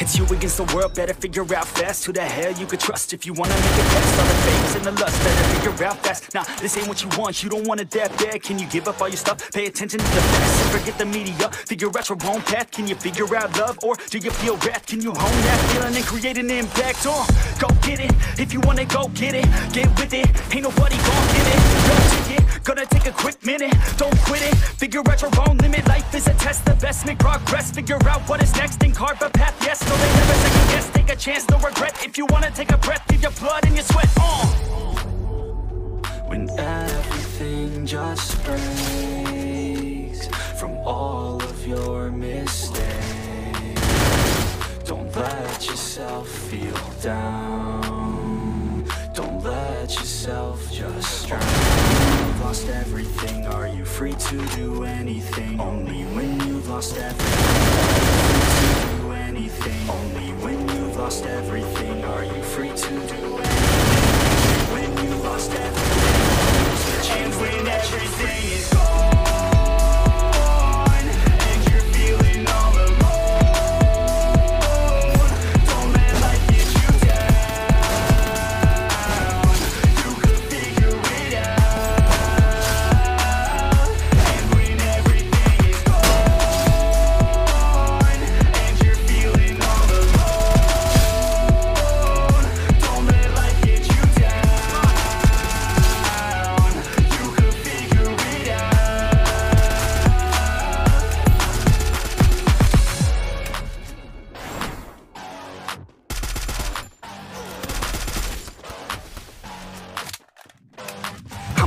It's you against the world, better figure out fast Who the hell you could trust. If you wanna make it best All the fakes and the lust, better figure out fast. Nah, this ain't what you want, you don't want it that bad. Can you give up all your stuff, pay attention to the facts and Forget the media, figure out your own path. Can you figure out love, or do you feel wrath? Can you hone that feeling and create an impact? Uh, go get it, if you wanna go get it Get with it, ain't nobody gon' get it quick minute Don't quit it, figure out your own limit Life is a test, the best make progress. Figure out what is next and carve a path, yes No, they never second guess, take a chance, no regret. If you wanna take a breath, give your blood and your sweat uh. When everything just breaks From all of your mistakes Don't let yourself feel down. Don't let yourself just drown lost everything, are you free to do anything? Only when you've lost everything. Are you free to do anything. Only when you've lost everything. Are you free to do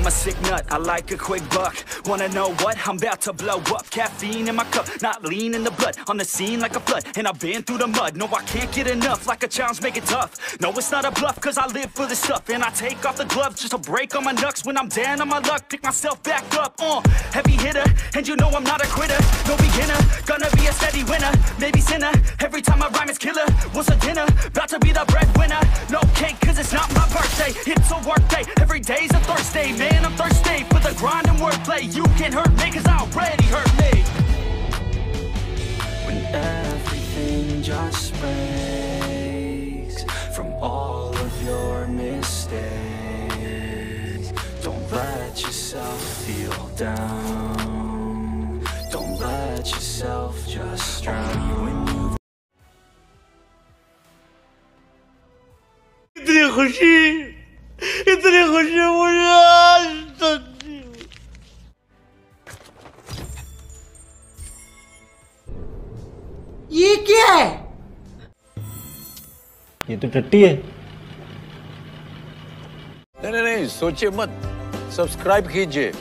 I'm a sick nut, I like a quick buck. Wanna know what? I'm about to blow up. Caffeine in my cup, not lean in the blood. On the scene like a flood, and I've been through the mud. No, I can't get enough, like a challenge, make it tough. No, it's not a bluff, cause I live for this stuff. And I take off the gloves just to break on my knucks. When I'm down on my luck, pick myself back up. Uh, heavy hitter, and you know I'm not a quitter. No beginner, gonna be a steady winner. Maybe sinner, every time I rhyme is killer. What's a dinner? About to be the breadwinner. No cake, cause it's not my birthday. It's a work day, every day's a Thursday. Man, I'm thirsty for the grind and wordplay. You can't hurt me, cause I already hurt me. When everything just breaks from all of your mistakes, don't let yourself feel down. Don't let yourself just drown. When you इतनी खुशी इतनी खुशी मुझे ये क्या है? ये तो टट्टी है। नहीं नहीं नहीं सोचिए मत। सब्सक्राइब कीजिए।